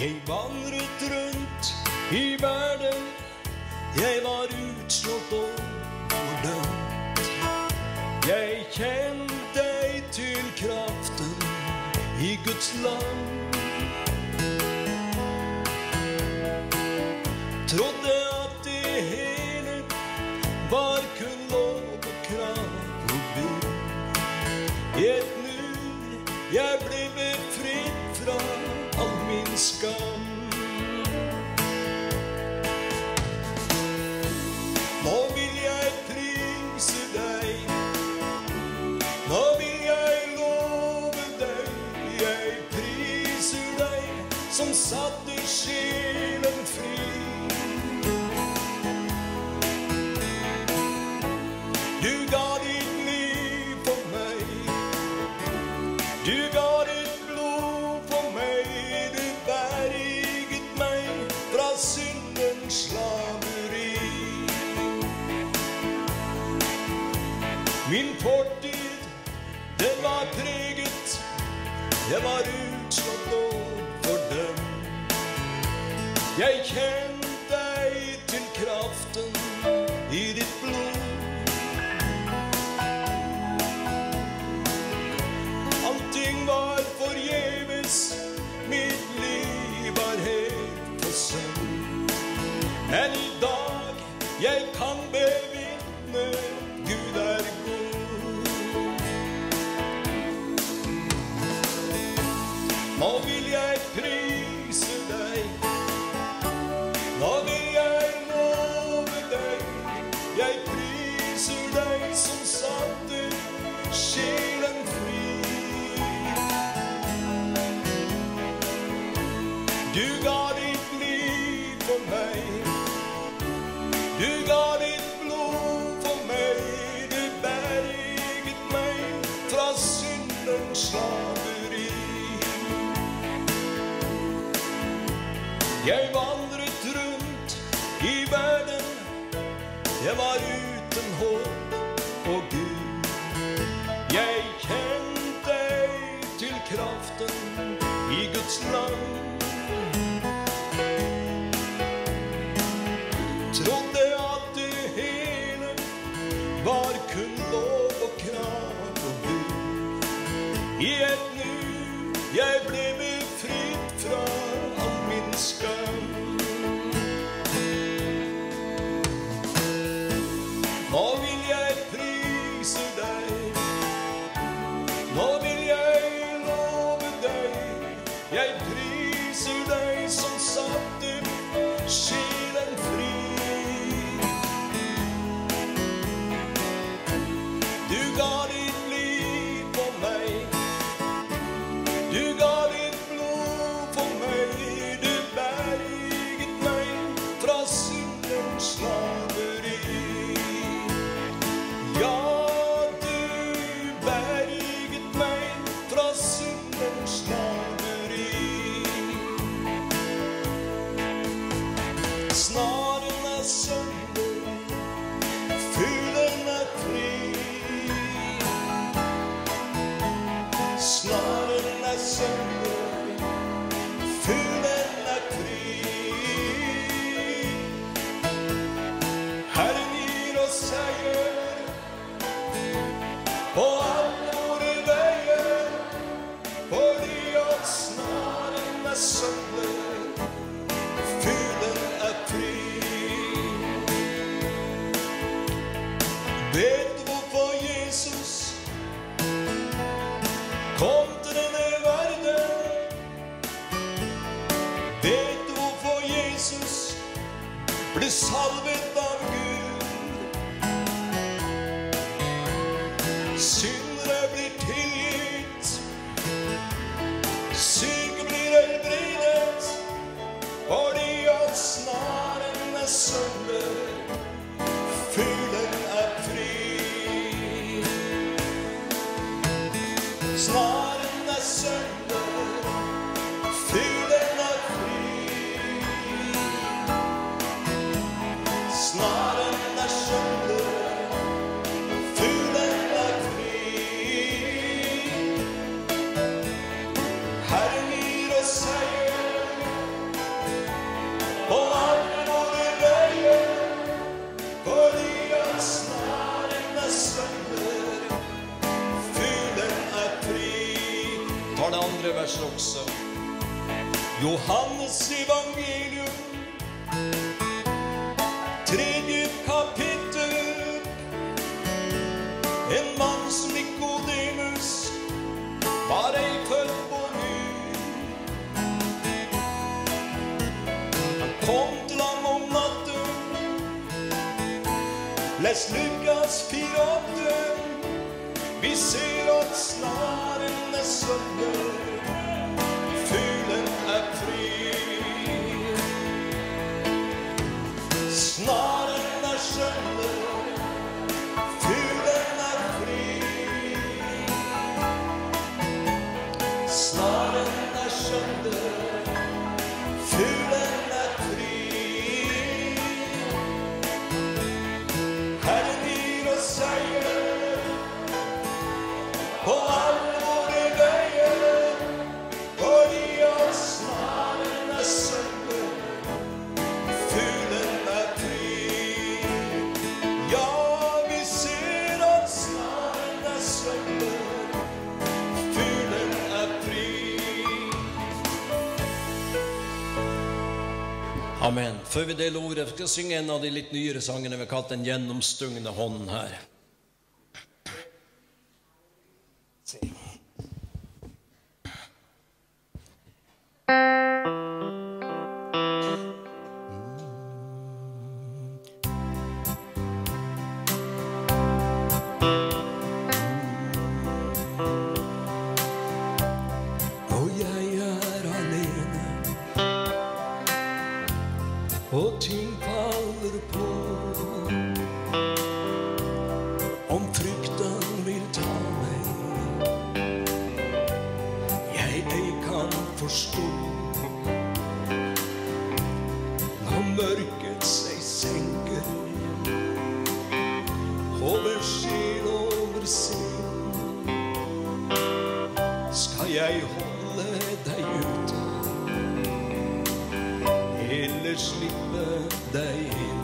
Jeg vandret rundt i verden. Jeg var utslått og fordømt. Jeg kjente ei til kraften i Guds land. Trodde min Jeg var utslått år for dem. Jeg kjente deg til kraften i ditt blod. Allting var forgjeves, mitt liv var helt på søvn. Men i dag jeg kan Jeg vandret rundt i verden. Jeg var uten håp og Gud. Jeg kjente til kraften i Guds land. Trodde at det hele var kun lov og krav og bud. I et nu jeg ble befridd fra all min skam. Snaren er sønder, fuglen er fri. Herren gir oss seier på alle våre veier, fordi at snaren er sønder, ble salvet av Gud? Syndere blir tilgitt, syke blir helbredet, fordi at snaren er sønder, fuglen er fri. Snaren Johannes evangelium, tredje kapittel. En mann som Nikodemus var ei født på ny. Han kom til ham om natten. Les Lukas 4,8. Vi ser at snaren er sønder, Amen. Før vi deler ordet, skal jeg synge en av de litt nyere sangene vi har kalt Den gjennomstungne hånden her. Se. Om frykten vil ta meg, jeg ei kan forstå. Når mørket seg senker over sjel over sinn, skal jeg holde deg ute eller slippe deg inn.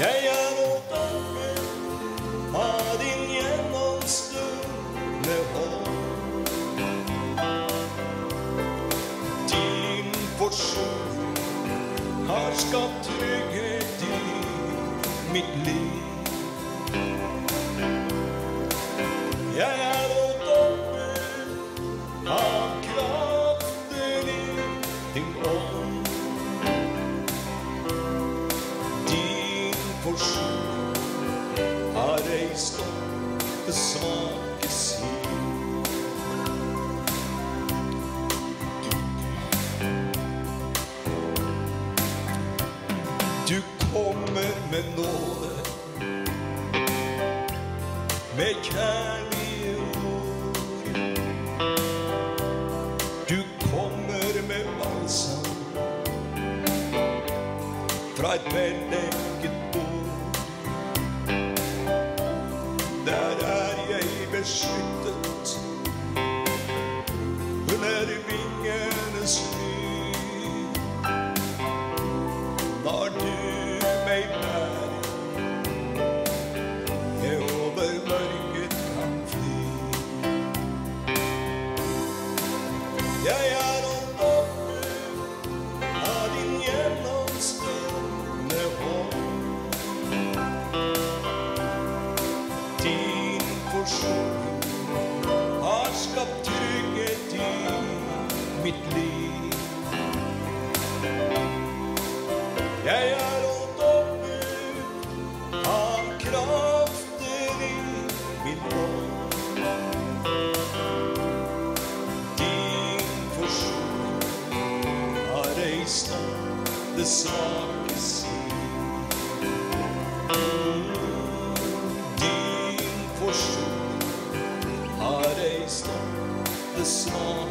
Jeg er nå fanget av din gjennomstående hånd. Din forsoning har skapt trygghet i mitt liv. Jeg er nå fanget av kraften i din ånd. Din har reist opp det svake sin. Du kommer med nåde, med kjærlige ord. Du kommer med balsam fra et veldekket jeg Jeg er omdommet av krafter i min ånd. Din forsoning har reist opp det svake sinn. Din forsoning har reist opp det svake